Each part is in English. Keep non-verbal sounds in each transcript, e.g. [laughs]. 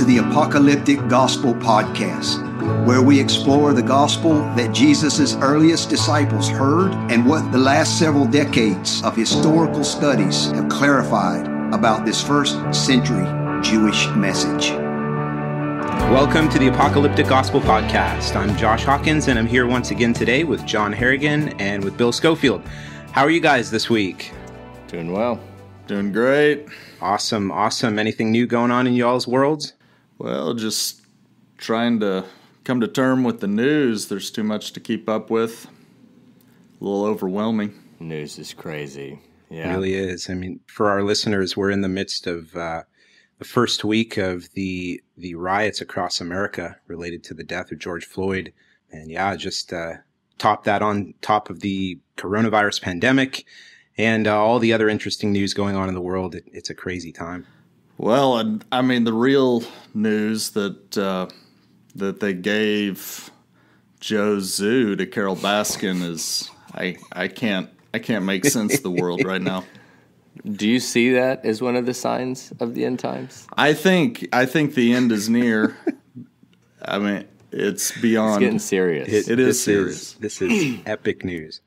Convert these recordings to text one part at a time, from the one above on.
to the Apocalyptic Gospel Podcast, where we explore the gospel that Jesus' earliest disciples heard and what the last several decades of historical studies have clarified about this first century Jewish message. Welcome to the Apocalyptic Gospel Podcast. I'm Josh Hawkins, and I'm here once again today with John Harrigan and with Bill Schofield. How are you guys this week? Doing well. Doing great. Awesome, awesome. Anything new going on in y'all's worlds? Well, just trying to come to term with the news. There's too much to keep up with. A little overwhelming. News is crazy. Yeah. It really is. I mean, for our listeners, we're in the midst of uh, the first week of the the riots across America related to the death of George Floyd, and yeah, just uh, top that on top of the coronavirus pandemic and uh, all the other interesting news going on in the world. It, it's a crazy time. Well, and I mean the real news that uh, that they gave Joe Zoo to Carole Baskin is I I can't I can't make sense of the world right now. [laughs] Do you see that as one of the signs of the end times? I think I think the end is near. I mean, it's beyond. It's getting serious. it, it is serious. Is, this is epic news.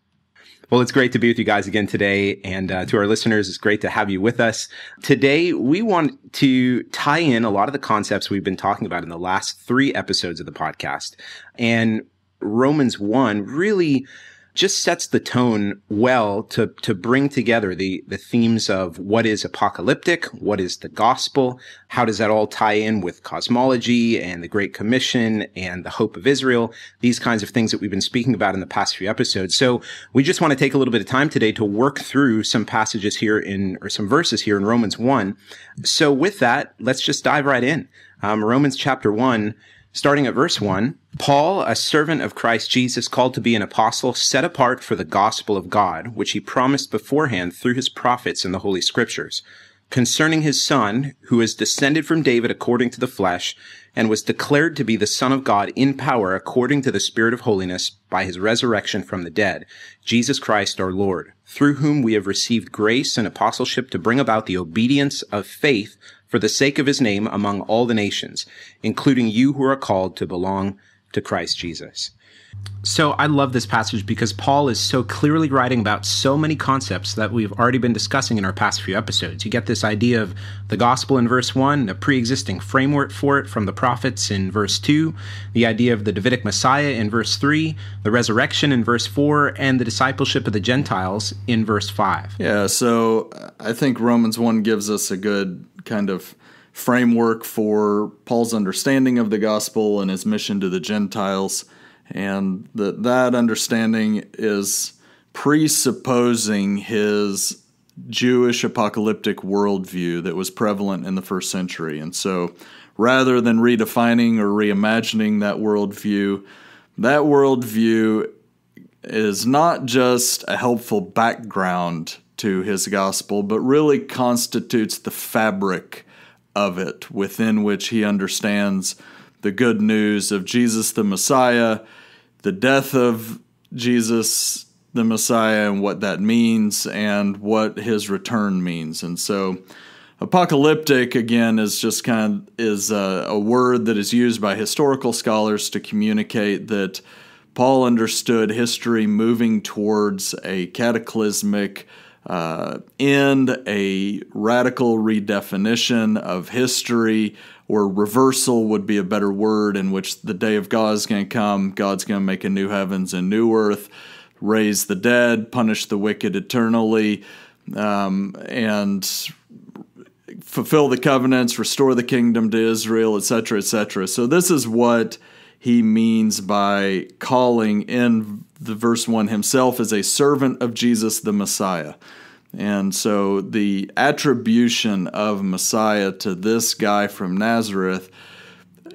Well, it's great to be with you guys again today. And uh, to our listeners, it's great to have you with us. Today, we want to tie in a lot of the concepts we've been talking about in the last three episodes of the podcast. And Romans 1 really just sets the tone well to, to bring together the, the themes of what is apocalyptic, what is the gospel, how does that all tie in with cosmology and the Great Commission and the hope of Israel, these kinds of things that we've been speaking about in the past few episodes. So we just want to take a little bit of time today to work through some passages here in, or some verses here in Romans 1. So with that, let's just dive right in. Um, Romans chapter 1, Starting at verse 1, Paul, a servant of Christ Jesus, called to be an apostle, set apart for the gospel of God, which he promised beforehand through his prophets in the Holy Scriptures, concerning his Son, who is descended from David according to the flesh, and was declared to be the Son of God in power according to the Spirit of holiness by his resurrection from the dead, Jesus Christ our Lord, through whom we have received grace and apostleship to bring about the obedience of faith for the sake of his name among all the nations, including you who are called to belong to Christ Jesus. So I love this passage because Paul is so clearly writing about so many concepts that we've already been discussing in our past few episodes. You get this idea of the gospel in verse 1, a pre-existing framework for it from the prophets in verse 2, the idea of the Davidic Messiah in verse 3, the resurrection in verse 4, and the discipleship of the Gentiles in verse 5. Yeah, so I think Romans 1 gives us a good kind of framework for Paul's understanding of the gospel and his mission to the Gentiles and that that understanding is presupposing his Jewish apocalyptic worldview that was prevalent in the first century. And so rather than redefining or reimagining that worldview, that worldview is not just a helpful background to his gospel, but really constitutes the fabric of it within which he understands the good news of Jesus the Messiah, the death of Jesus the Messiah, and what that means, and what his return means. And so, apocalyptic again is just kind of is a, a word that is used by historical scholars to communicate that Paul understood history moving towards a cataclysmic uh, end, a radical redefinition of history, or reversal would be a better word, in which the day of God is going to come. God's going to make a new heavens and new earth, raise the dead, punish the wicked eternally, um, and fulfill the covenants, restore the kingdom to Israel, etc., etc. So, this is what he means by calling in the verse 1 himself as a servant of Jesus the Messiah. And so the attribution of Messiah to this guy from Nazareth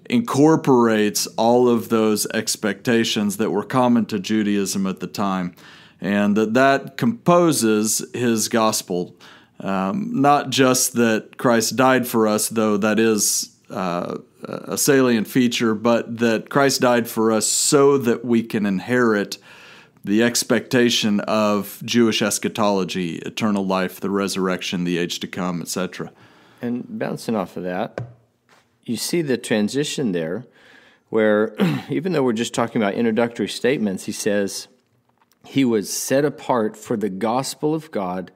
incorporates all of those expectations that were common to Judaism at the time. And that that composes his gospel. Um, not just that Christ died for us, though that is uh, a salient feature, but that Christ died for us so that we can inherit the expectation of Jewish eschatology, eternal life, the resurrection, the age to come, etc. And bouncing off of that, you see the transition there where [clears throat] even though we're just talking about introductory statements, he says, He was set apart for the gospel of God,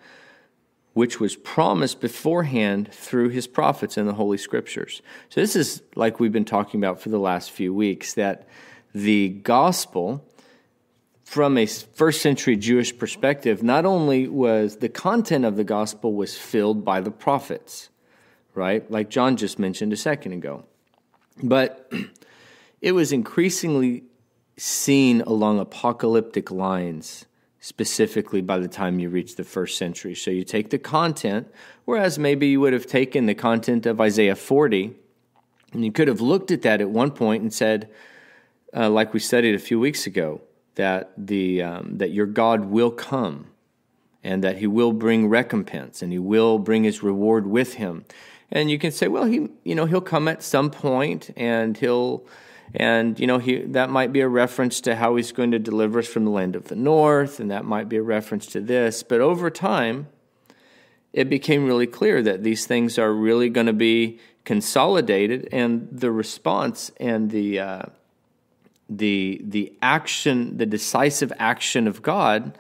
which was promised beforehand through his prophets in the Holy Scriptures. So, this is like we've been talking about for the last few weeks that the gospel, from a first century Jewish perspective, not only was the content of the gospel was filled by the prophets, right? Like John just mentioned a second ago. But [clears throat] it was increasingly seen along apocalyptic lines, specifically by the time you reach the first century. So you take the content, whereas maybe you would have taken the content of Isaiah 40, and you could have looked at that at one point and said, uh, like we studied a few weeks ago, that the um, that your God will come, and that He will bring recompense, and He will bring His reward with Him. And you can say, well, he you know he'll come at some point, and he'll and you know he that might be a reference to how he's going to deliver us from the land of the north, and that might be a reference to this. But over time, it became really clear that these things are really going to be consolidated, and the response and the uh, the the action, the decisive action of God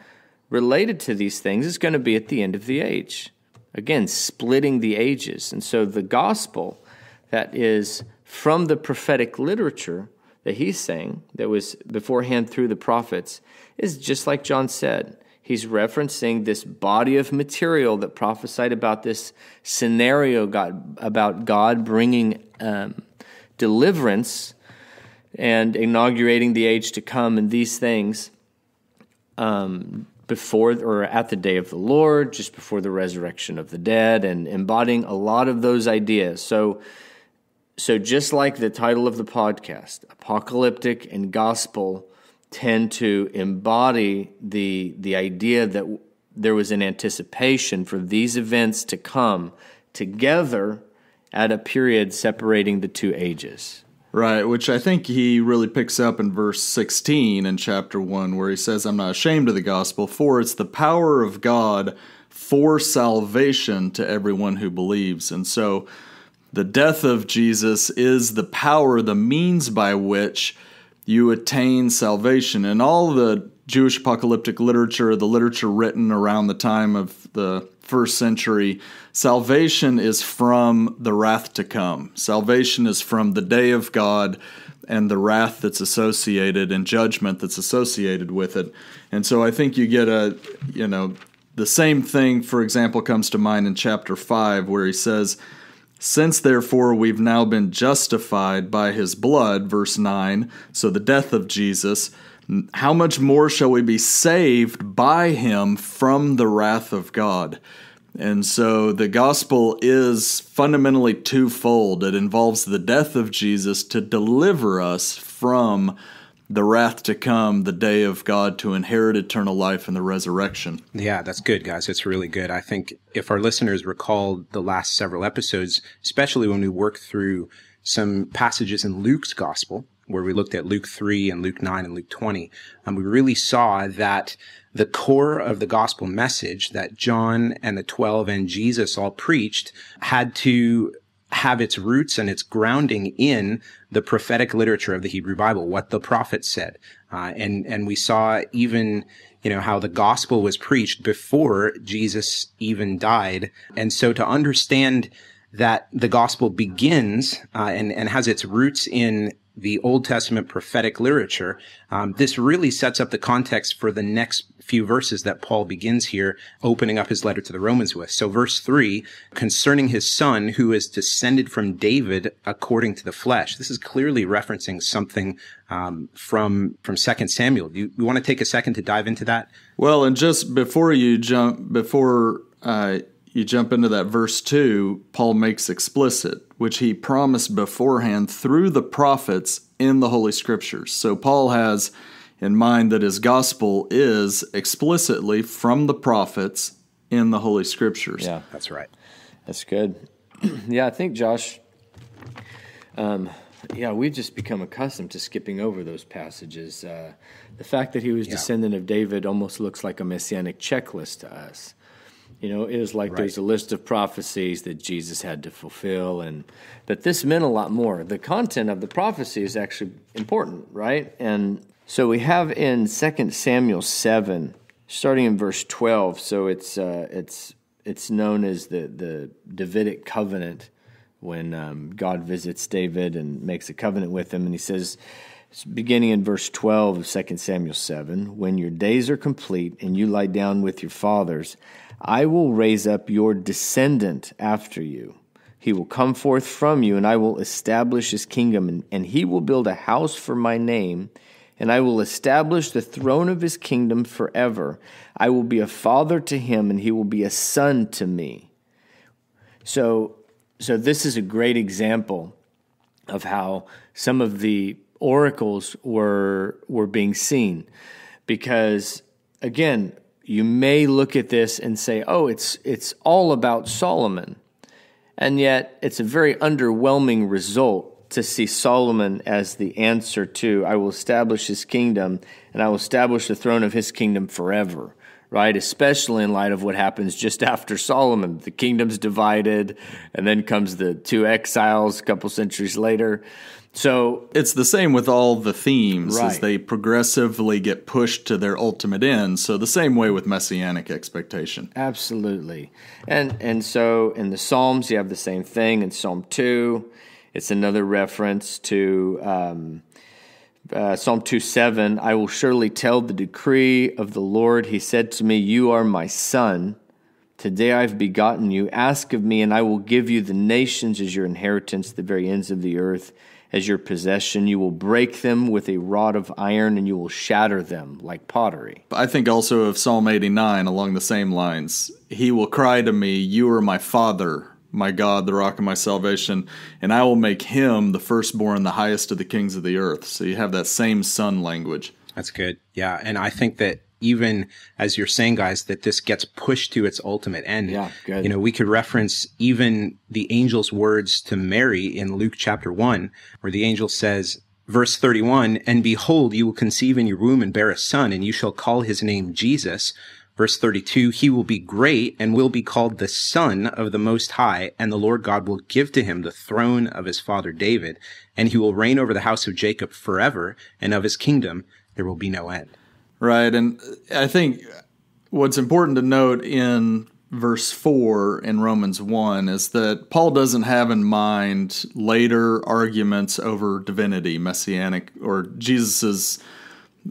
related to these things is going to be at the end of the age. Again, splitting the ages. And so the gospel that is from the prophetic literature that he's saying, that was beforehand through the prophets, is just like John said. He's referencing this body of material that prophesied about this scenario God, about God bringing um, deliverance and inaugurating the age to come and these things um, before or at the day of the Lord, just before the resurrection of the dead, and embodying a lot of those ideas. So, so just like the title of the podcast, apocalyptic and gospel tend to embody the the idea that there was an anticipation for these events to come together at a period separating the two ages. Right, which I think he really picks up in verse 16 in chapter 1, where he says, I'm not ashamed of the gospel, for it's the power of God for salvation to everyone who believes. And so the death of Jesus is the power, the means by which you attain salvation. And all the Jewish apocalyptic literature, the literature written around the time of the first century, salvation is from the wrath to come. Salvation is from the day of God and the wrath that's associated and judgment that's associated with it. And so I think you get a, you know, the same thing, for example, comes to mind in chapter 5, where he says, Since therefore we've now been justified by his blood, verse 9, so the death of Jesus, how much more shall we be saved by him from the wrath of God? And so the gospel is fundamentally twofold. It involves the death of Jesus to deliver us from the wrath to come, the day of God to inherit eternal life and the resurrection. Yeah, that's good, guys. It's really good. I think if our listeners recall the last several episodes, especially when we work through some passages in Luke's gospel, where we looked at Luke 3 and Luke 9 and Luke 20, um, we really saw that the core of the gospel message that John and the 12 and Jesus all preached had to have its roots and its grounding in the prophetic literature of the Hebrew Bible, what the prophets said. Uh, and, and we saw even, you know, how the gospel was preached before Jesus even died. And so to understand that the gospel begins uh, and, and has its roots in the Old Testament prophetic literature, um, this really sets up the context for the next few verses that Paul begins here, opening up his letter to the Romans with. So, verse three, concerning his son who is descended from David according to the flesh. This is clearly referencing something um, from from Second Samuel. Do you, you want to take a second to dive into that? Well, and just before you jump, before uh, you jump into that verse 2, Paul makes explicit, which he promised beforehand through the prophets in the Holy Scriptures. So Paul has in mind that his gospel is explicitly from the prophets in the Holy Scriptures. Yeah, That's right. that's good. [clears throat] yeah, I think Josh. Um, yeah, we've just become accustomed to skipping over those passages. Uh, the fact that he was Yeah. descendant of David almost looks like a messianic checklist to us. You know, it was like right. there's a list of prophecies that Jesus had to fulfill, and but this meant a lot more. The content of the prophecy is actually important, right? And so we have in 2 Samuel 7, starting in verse 12. So it's, uh, it's, it's known as the, the Davidic covenant when um, God visits David and makes a covenant with him. And he says, beginning in verse 12 of 2 Samuel 7 When your days are complete and you lie down with your fathers, I will raise up your descendant after you. He will come forth from you, and I will establish his kingdom, and, and he will build a house for my name, and I will establish the throne of his kingdom forever. I will be a father to him, and he will be a son to me. So, so this is a great example of how some of the oracles were were being seen because again you may look at this and say oh it's it's all about Solomon and yet it's a very underwhelming result to see Solomon as the answer to I will establish his kingdom and I will establish the throne of his kingdom forever right? Especially in light of what happens just [laughs] after Solomon. The kingdom's divided, and then comes the two exiles a couple centuries later. So it's the same with all the themes right. as they progressively get pushed to their ultimate end. So the same way with messianic expectation. Absolutely. And and so in the Psalms you have the same thing in Psalm 2. It's another reference to um, uh, Psalm 2 7, I will surely tell the decree of the Lord. He said to me, You are my son. Today I've begotten you. Ask of me, and I will give you the nations as your inheritance, the very ends of the earth as your possession. You will break them with a rod of iron and you will shatter them like pottery. I think also of Psalm 89 along the same lines. He will cry to me, You are my father, my God, the rock of my salvation, and I will make him the firstborn, the highest of the kings of the earth. So you have that same son language. That's good. Yeah. And I think that even as you're saying, guys, that this gets pushed to its ultimate end. Yeah, good. You know, we could reference even the angel's words to Mary in Luke chapter one, where the angel says, verse 31, and behold, you will conceive in your womb and bear a son, and you shall call his name Jesus. Verse 32, he will be great and will be called the son of the most high, and the Lord God will give to him the throne of his father David, and he will reign over the house of Jacob forever, and of his kingdom there will be no end. Right. And I think what's important to note in verse 4 in Romans 1 is that Paul doesn't have in mind later arguments over divinity, messianic, or Jesus's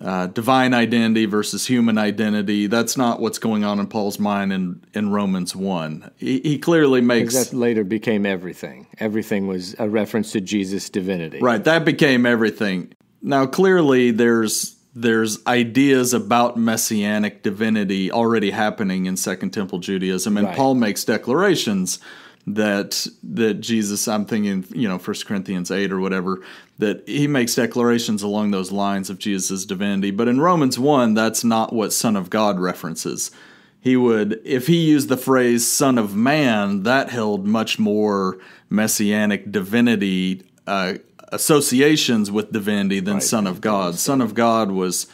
uh, divine identity versus human identity. That's not what's going on in Paul's mind in, in Romans 1. He, he clearly makes. That later became everything. Everything was a reference to Jesus' divinity. Right. That became everything. Now, clearly, there's there's ideas about messianic divinity already happening in Second Temple Judaism, and right. Paul makes declarations that that Jesus, I'm thinking, you know, First Corinthians eight or whatever, that he makes declarations along those lines of Jesus' divinity. But in Romans one, that's not what Son of God references. He would, if he used the phrase "Son of Man," that held much more messianic divinity uh, associations with divinity than right. Son of God. Son of God was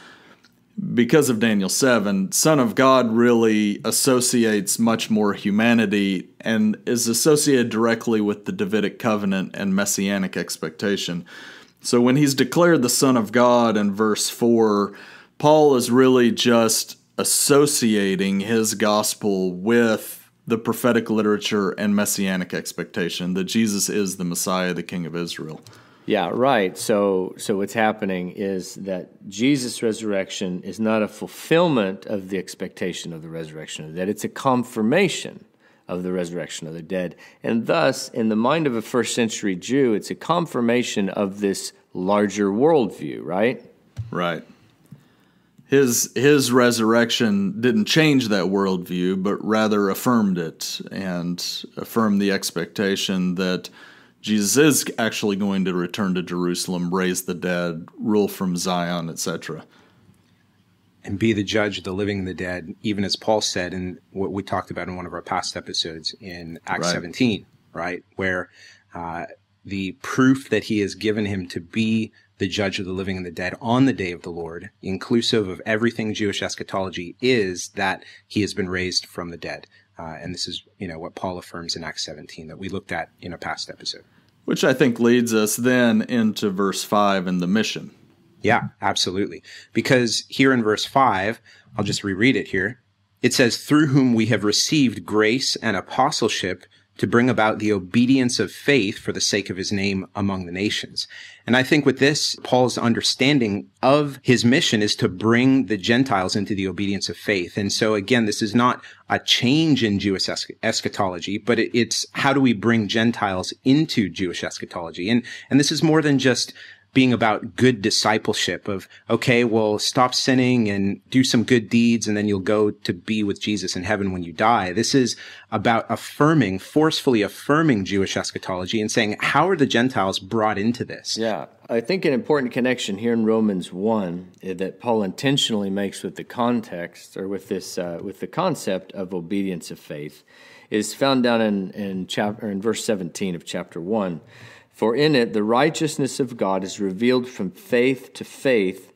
because of Daniel 7, Son of God really associates much more humanity and is associated directly with the Davidic covenant and messianic expectation. So when he's declared the Son of God in verse 4, Paul is really just associating his gospel with the prophetic literature and messianic expectation that Jesus is the Messiah, the King of Israel. Yeah, right. So, so what's happening is that Jesus' resurrection is not a fulfillment of the expectation of the resurrection of the dead; it's a confirmation of the resurrection of the dead, and thus, in the mind of a first-century Jew, it's a confirmation of this larger worldview. Right. Right. His his resurrection didn't change that worldview, but rather affirmed it and affirmed the expectation that Jesus is actually going to return to Jerusalem, raise the dead, rule from Zion, etc. And be the judge of the living and the dead, even as Paul said in what we talked about in one of our past episodes in Acts right. 17, right? Where uh, the proof that he has given him to be the judge of the living and the dead on the day of the Lord, inclusive of everything Jewish eschatology, is that he has been raised from the dead. Uh, and this is, you know, what Paul affirms in Acts 17 that we looked at in a past episode. Which I think leads us then into verse 5 and the mission. Yeah, absolutely. Because here in verse 5, I'll just reread it here. It says, through whom we have received grace and apostleship to bring about the obedience of faith for the sake of his name among the nations. And I think with this, Paul's understanding of his mission is to bring the Gentiles into the obedience of faith. And so again, this is not a change in Jewish eschatology, but it's how do we bring Gentiles into Jewish eschatology? And, and this is more than just being about good discipleship of, okay, well, stop sinning and do some good deeds and then you'll go to be with Jesus in heaven when you die. This is about affirming, forcefully affirming Jewish eschatology and saying, how are the Gentiles brought into this? Yeah. I think an important connection here in Romans 1 eh, that Paul intentionally makes with the context or with this, uh, with the concept of obedience of faith is found down in, in chapter, in verse 17 of chapter 1 for in it the righteousness of God is revealed from faith to faith,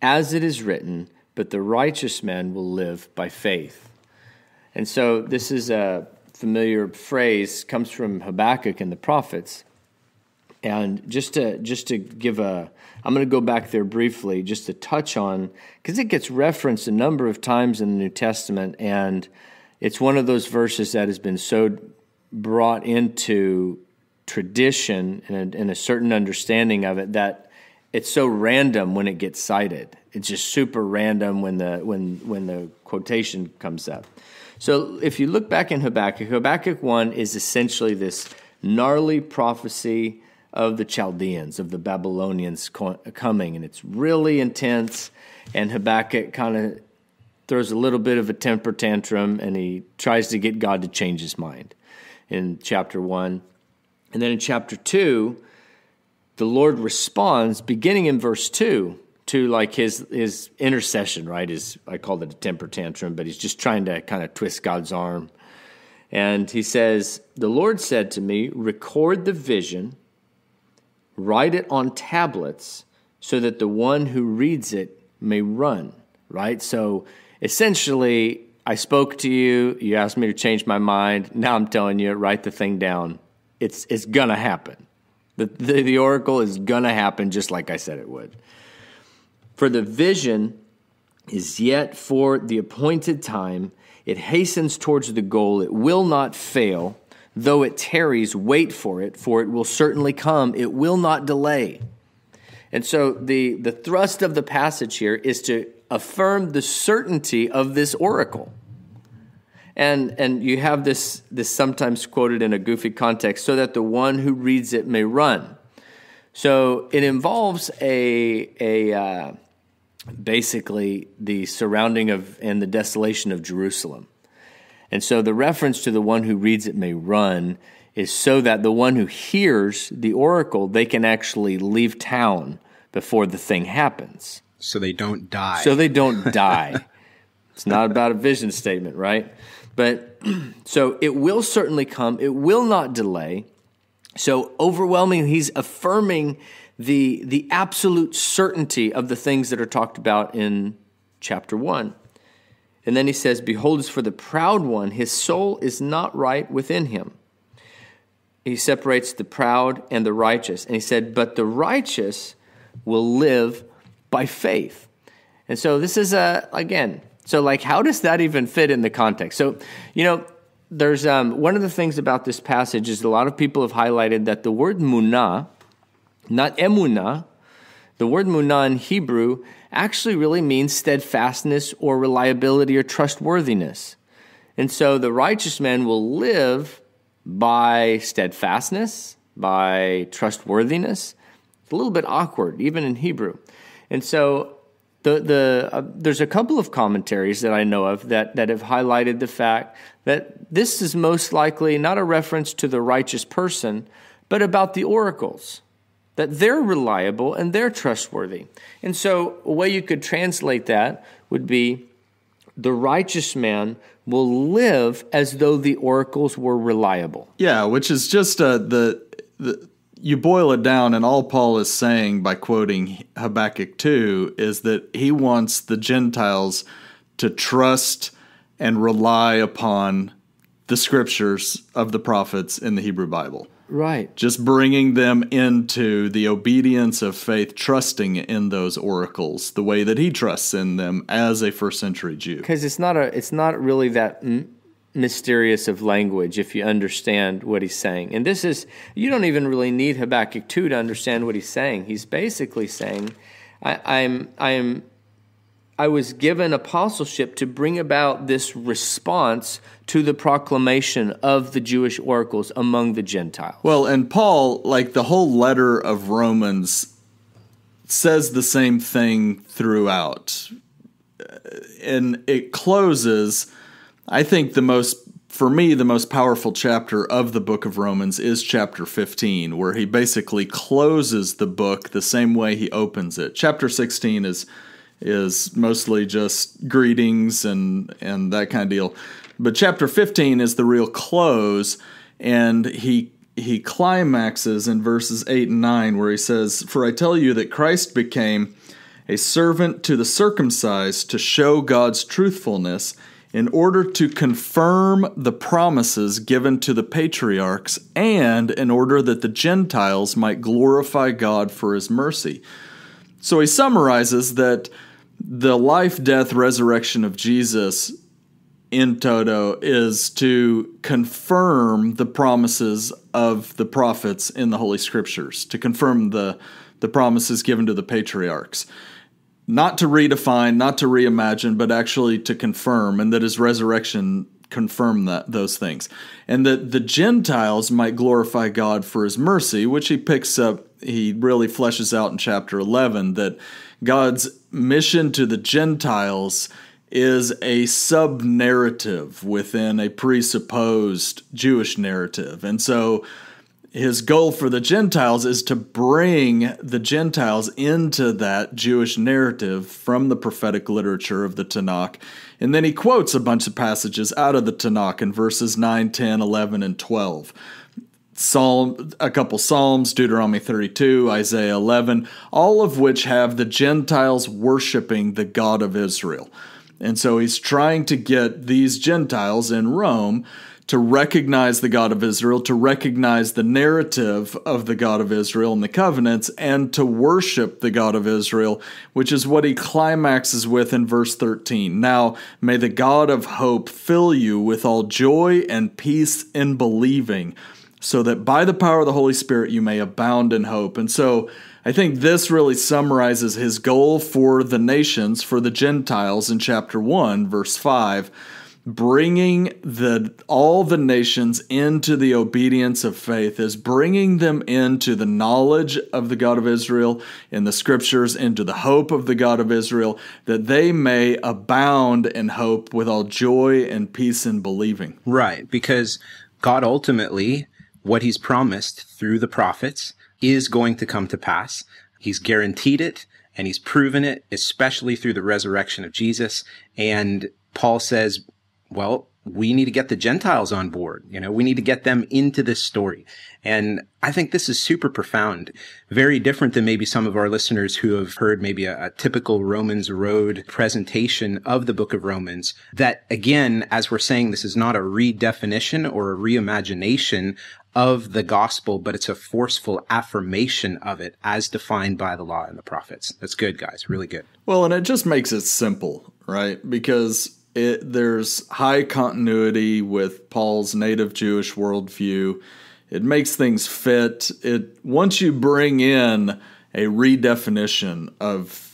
as it is written, but the righteous man will live by faith. And so this is a familiar phrase, comes from Habakkuk and the prophets. And just to just to give a I'm going to go back there briefly just to touch on because it gets referenced a number of times in the New Testament and it's one of those verses that has been so brought into tradition and a, and a certain understanding of it that it's so random when it gets cited. It's just super random when the when when the quotation comes up. So if you look back in Habakkuk, Habakkuk 1 is essentially this gnarly prophecy of the Chaldeans, of the Babylonians coming, and it's really intense. And Habakkuk kind of throws a little bit of a temper tantrum and he tries to get God to change his mind in chapter 1. And then in chapter 2, the Lord responds, beginning in verse 2, to like his his intercession, right? His I called it a temper tantrum, but he's just trying to kind of twist God's arm. And he says, The Lord said to me, Record the vision, write it on tablets, so that the one who reads it may run. Right? So essentially, I spoke to you, you asked me to change my mind. Now I'm telling you, write the thing down it's it's gonna happen. The, the, the oracle is gonna happen just like I said it would. For the vision is yet for the appointed time. It hastens towards the goal. It will not fail. Though it tarries, wait for it, for it will certainly come. It will not delay. And so the, the thrust of the passage here is to affirm the certainty of this oracle. And, and you have this, this sometimes quoted in a goofy context, so that the one who reads it may run. So it involves a, a uh, basically the surrounding of and the desolation of Jerusalem. And so the reference to the one who reads it may run is so that the one who hears the oracle, they can actually leave town before the thing happens. So they don't die. So they don't die. [laughs] it's not about a vision statement, right? But [clears throat] so it will certainly come, it will not delay. So overwhelming, he's affirming the, the absolute certainty of the things that are talked about in chapter 1. And then he says, Behold, as for the proud one, his soul is not right within him. He separates the proud and the righteous. And he said, But the righteous will live by faith. And so this is a, again, so, like, how does that even fit in the context? So, you know, there's um, one of the things about this passage is a lot of people have highlighted that the word munah, not emunah, the word munah in Hebrew actually really means steadfastness or reliability or trustworthiness. And so the righteous man will live by steadfastness, by trustworthiness. It's a little bit awkward, even in Hebrew. And so the the uh, there's a couple of commentaries that I know of that that have highlighted the fact that this is most likely not a reference to the righteous person, but about the oracles that they're reliable and they're trustworthy. And so, a way you could translate that would be the righteous man will live as though the oracles were reliable. Yeah, which is just uh, the the you boil it down, and all Paul is saying by quoting Habakkuk 2 is that he wants the Gentiles to trust and rely upon the scriptures of the prophets in the Hebrew Bible. Right. Just bringing them into the obedience of faith, trusting in those oracles the way that he trusts in them as a first century Jew. Because it's not a, it's not really that m- mysterious of language if you understand what he's saying. And this is, you don't even really need Habakkuk two to understand what he's saying. He's basically saying, I, I'm, I'm I was given apostleship to bring about this response to the proclamation of the Jewish oracles among the Gentiles. Well, and Paul, like the whole letter of Romans, says the same thing throughout. And it closes, I think, the most, for me, the most powerful chapter of the book of Romans is chapter 15, where he basically closes the book the same way he opens it. Chapter 16 is is mostly just greetings and and that kind of deal. But chapter 15 is the real close and he he climaxes in verses 8 and 9 where he says, "For I tell you that Christ became a servant to the circumcised to show God's truthfulness." In order to confirm the promises given to the patriarchs and in order that the Gentiles might glorify God for his mercy. So he summarizes that the life, death, resurrection of Jesus in toto is to confirm the promises of the prophets in the Holy Scriptures, to confirm the, the promises given to the patriarchs. Not to redefine, not to reimagine, but actually to confirm, and that his resurrection confirmed that those things. And that the Gentiles might glorify God for his mercy, which he picks up, he really fleshes out in chapter 11, that God's mission to the Gentiles is a sub narrative within a presupposed Jewish narrative. And so his goal for the Gentiles is to bring the Gentiles into that Jewish narrative from the prophetic literature of the Tanakh. And then he quotes a bunch of passages out of the Tanakh in verses 9, 10, 11, and 12. Psalm, a couple Psalms, Deuteronomy 32, Isaiah 11, all of which have the Gentiles worshiping the God of Israel. And so he's trying to get these Gentiles in Rome to recognize the God of Israel, to recognize the narrative of the God of Israel and the covenants, and to worship the God of Israel, which is what he climaxes with in verse 13. Now, may the God of hope fill you with all joy and peace in believing so that by the power of the Holy Spirit you may abound in hope. And so I think this really summarizes his goal for the nations, for the Gentiles in chapter 1, verse 5, bringing the all the nations into the obedience of faith is bringing them into the knowledge of the God of Israel in the scriptures into the hope of the God of Israel that they may abound in hope with all joy and peace in believing. Right, because God ultimately what he's promised through the prophets is going to come to pass. He's guaranteed it and he's proven it, especially through the resurrection of Jesus. And Paul says, well, we need to get the Gentiles on board. You know, we need to get them into this story. And I think this is super profound, very different than maybe some of our listeners who have heard maybe a, a, typical Romans Road presentation of the book of Romans. That again, as we're saying, this is not a redefinition or a reimagination of the gospel, but it's a forceful affirmation of it as defined by the law and the prophets. That's good, guys. Really good. Well, and it just makes it simple, right? Because it, there's high continuity with Paul's native Jewish worldview. It makes things fit. It once you bring in a redefinition of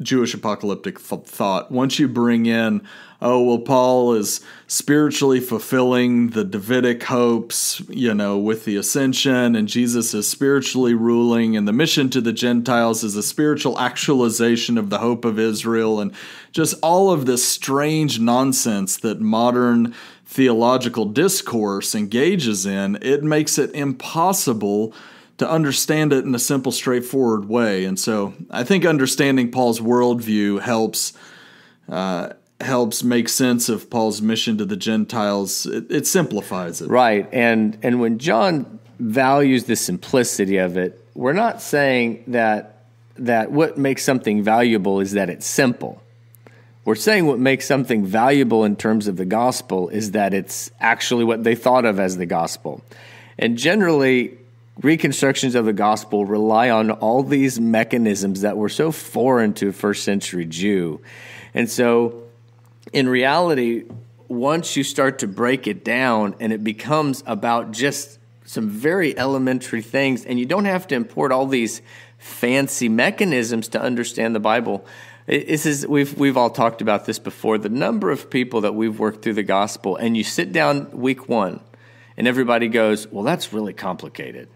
Jewish apocalyptic thought, once you bring in oh, well, Paul is spiritually fulfilling the Davidic hopes, you know, with the ascension, and Jesus is spiritually ruling, and the mission to the Gentiles is a spiritual actualization of the hope of Israel, and just all of this strange nonsense that modern theological discourse engages in, it makes it impossible to understand it in a simple, straightforward way. And so I think understanding Paul's worldview helps. Uh, helps make sense of Paul's mission to the Gentiles. It, it, simplifies it. Right. And and when John values the simplicity of it, we're not saying that that what makes something valuable is that it's simple. We're saying what makes something valuable in terms of the gospel is that it's actually what they thought of as the gospel. And generally, reconstructions of the gospel rely on all these mechanisms that were so foreign to a first century Jew. And so, in reality, once you start to break it down and it becomes about just some very elementary things, and you don't have to import all these fancy mechanisms to understand the Bible. This is we've we've all talked about this before. The number of people that we've worked through the gospel, and you sit down week one, and everybody goes, "Well, that's really complicated."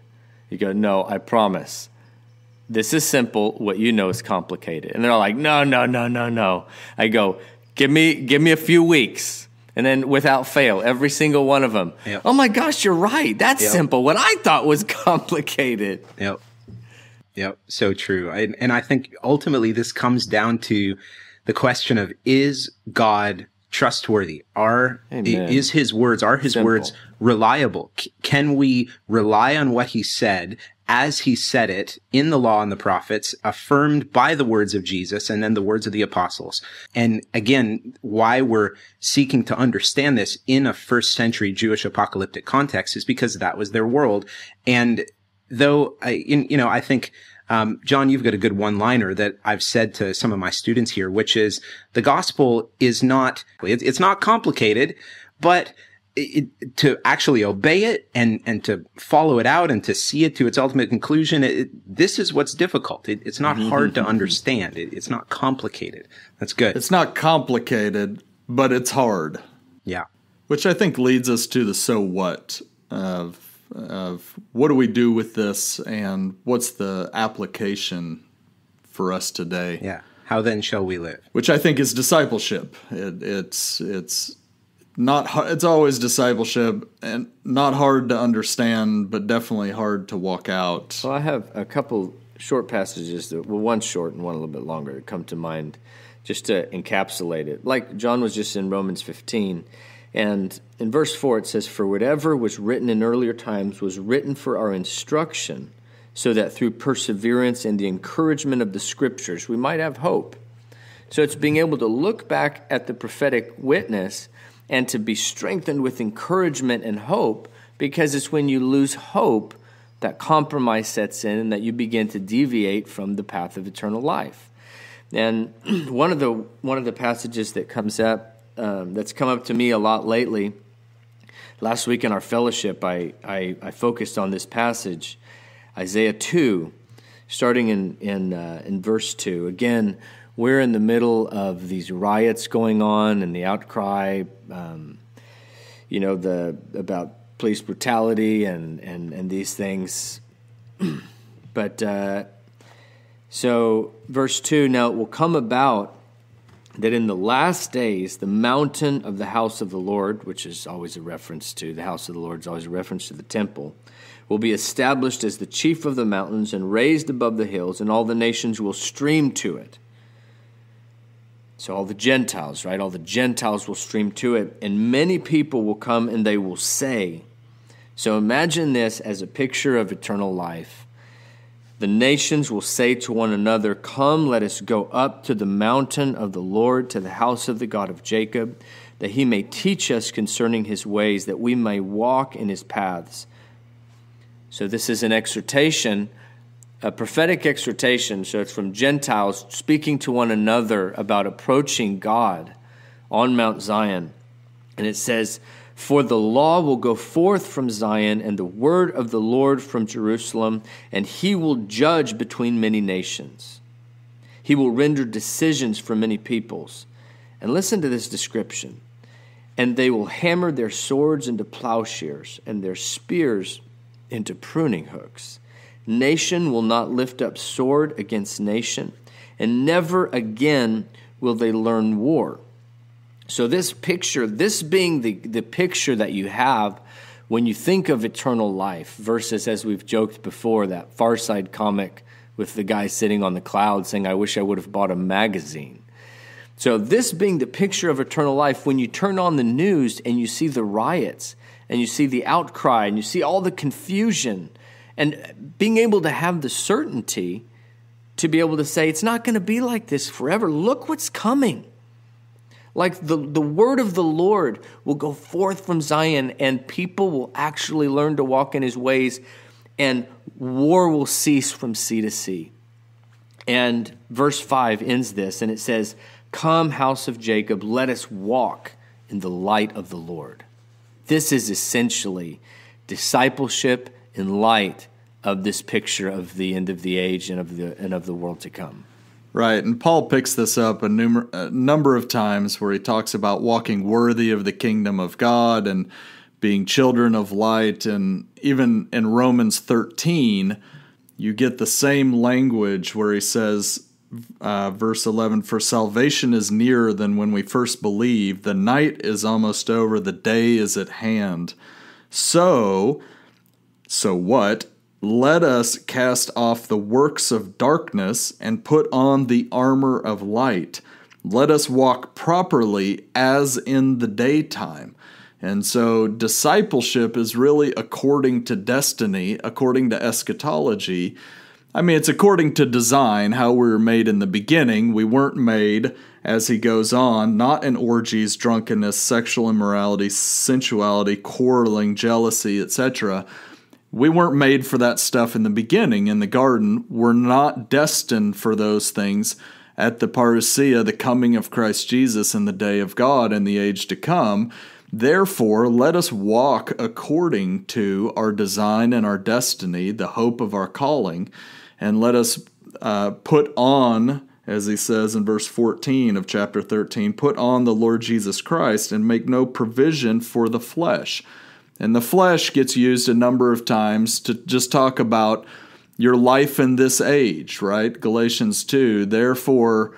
You go, "No, I promise." This is simple. What you know is complicated. And they're all like, no, no, no, no, no. I go, give me, give me a few weeks. And then without fail, every single one of them. Yep. Oh my gosh, you're right. That's yep. simple. What I thought was [laughs] complicated. Yep. Yep. So true. I, and I think ultimately this comes down to the question of is God trustworthy? Are Amen. is his words are his Simple. words reliable? C- can we rely on what he said as he said it in the law and the prophets, affirmed by the words of Jesus and then the words of the apostles. And again, why we're seeking to understand this in a first century Jewish apocalyptic context is because that was their world. And though I, you know, I think, um, John, you've got a good one liner that I've said to some of my students here, which is the gospel is not, it's not complicated, but it, to actually obey it and, and to follow it out and to see it to its ultimate conclusion, it, this is what's difficult. It, it's not mm-hmm. hard to understand. it's not complicated. That's good. It's not complicated, but it's hard. Yeah. Which I think leads us to the so what of, of what do we do with this and what's the application for us today. Yeah. How then shall we live? Which I think is discipleship. It, it's, it's, not it's always discipleship and not hard to understand but definitely hard to walk out well i have a couple short passages that well one short and one a little bit longer that come to mind just to encapsulate it like john was just in romans 15 and in verse 4 it says for whatever was written in earlier times was written for our instruction so that through perseverance and the encouragement of the scriptures we might have hope so it's being able to look back at the prophetic witness and to be strengthened with encouragement and hope because it's when you lose hope that compromise sets in and that you begin to deviate from the path of eternal life. And [clears throat] one of the one of the passages that comes up um, that's come up to me a lot lately. Last week in our fellowship, I, I, I focused on this passage, Isaiah two, starting in in uh, in verse two. Again, we're in the middle of these riots going on and the outcry, um, you know, the about police brutality and and and these things. [clears throat] but uh, so, verse two. Now it will come about that in the last days, the mountain of the house of the Lord, which is always a reference to the house of the Lord, is always a reference to the temple, will be established as the chief of the mountains and raised above the hills, and all the nations will stream to it. So, all the Gentiles, right? All the Gentiles will stream to it, and many people will come and they will say, So, imagine this as a picture of eternal life. The nations will say to one another, Come, let us go up to the mountain of the Lord, to the house of the God of Jacob, that he may teach us concerning his ways, that we may walk in his paths. So, this is an exhortation a prophetic exhortation. So it's from Gentiles speaking to one another about approaching God on Mount Zion. And it says, For the law will go forth from Zion, and the word of the Lord from Jerusalem, and he will judge between many nations. He will render decisions for many peoples. And listen to this description. And they will hammer their swords into plowshares, and their spears into pruning hooks. Nation will not lift up sword against nation, and never again will they learn war. So, this picture, this being the, the picture that you have when you think of eternal life, versus, as we've joked before, that Far Side comic with the guy sitting on the cloud saying, I wish I would have bought a magazine. So, this being the picture of eternal life, when you turn on the news and you see the riots and you see the outcry and you see all the confusion and being able to have the certainty to be able to say, it's not going to be like this forever. Look what's coming. Like the, the word of the Lord will go forth from Zion, and people will actually learn to walk in his ways, and war will cease from sea to sea. And verse 5 ends this, and it says, Come, house of Jacob, let us walk in the light of the Lord. This is essentially discipleship in light of this picture of the end of the age and of the, and of the world to come. Right, and Paul picks this up a, numer- a number of times where he talks about walking worthy of the kingdom of God and being children of light. And even in Romans 13, you get the same language where he says, uh, verse 11, For salvation is nearer than when we first believed. The night is almost over, the day is at hand. So, so what? Let us cast off the works of darkness and put on the armor of light. Let us walk properly as in the daytime. And so discipleship is really according to destiny, according to eschatology. I mean, it's according to design, how we were made in the beginning. We weren't made, as he goes on, not in orgies, drunkenness, sexual immorality, sensuality, quarreling, jealousy, etc we weren't made for that stuff in the beginning in the garden. We're not destined for those things at the parousia, the coming of Christ Jesus in the day of God and the age to come. Therefore, let us walk according to our design and our destiny, the hope of our calling, and let us uh, put on, as he says in verse 14 of chapter 13, put on the Lord Jesus Christ and make no provision for the flesh and the flesh gets used a number of times to just talk about your life in this age, right? Galatians 2. Therefore,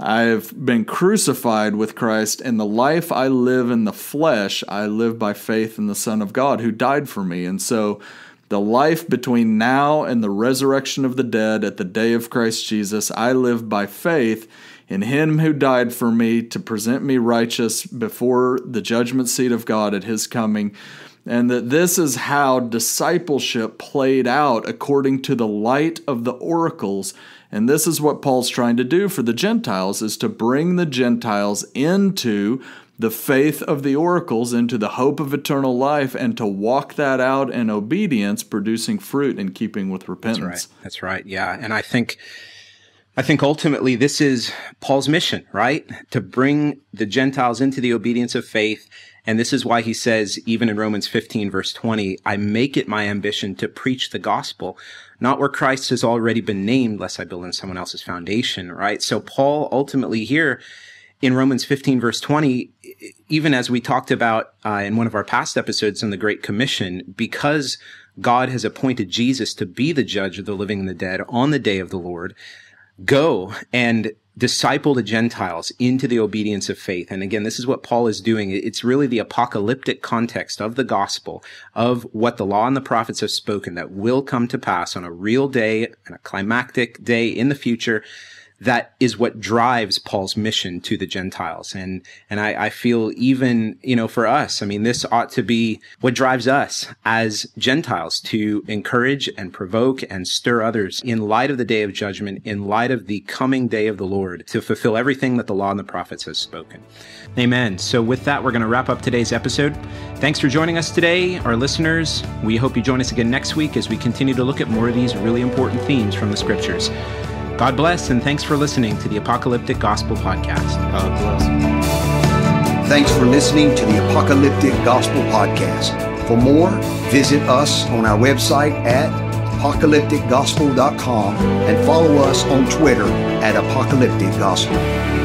I have been crucified with Christ, and the life I live in the flesh, I live by faith in the Son of God who died for me. And so, the life between now and the resurrection of the dead at the day of Christ Jesus, I live by faith in Him who died for me to present me righteous before the judgment seat of God at His coming and that this is how discipleship played out according to the light of the oracles and this is what Paul's trying to do for the Gentiles is to bring the Gentiles into the faith of the oracles into the hope of eternal life and to walk that out in obedience producing fruit in keeping with repentance. That's right. That's right. Yeah. And I think I think ultimately this is Paul's mission, right? To bring the Gentiles into the obedience of faith and this is why he says, even in Romans 15 verse 20, I make it my ambition to preach the gospel, not where Christ has already been named, lest I build on someone else's foundation, right? So Paul ultimately here in Romans 15 verse 20, even as we talked about uh, in one of our past episodes on the Great Commission, because God has appointed Jesus to be the judge of the living and the dead on the day of the Lord, go and disciple the Gentiles into the obedience of faith. And again, this is what Paul is doing. It's really the apocalyptic context of the gospel of what the law and the prophets have spoken that will come to pass on a real day and a climactic day in the future that is what drives Paul's mission to the Gentiles. And, and I, I, feel even, you know, for us, I mean, this ought to be what drives us as Gentiles to encourage and provoke and stir others in light of the day of judgment, in light of the coming day of the Lord to fulfill everything that the law and the prophets has spoken. Amen. So with that, we're going to wrap up today's episode. Thanks for joining us today, our listeners. We hope you join us again next week as we continue to look at more of these really important themes from the scriptures. God bless, and thanks for listening to the Apocalyptic Gospel Podcast. God bless. Thanks for listening to the Apocalyptic Gospel Podcast. For more, visit us on our website at apocalypticgospel.com and follow us on Twitter at Apocalyptic Gospel.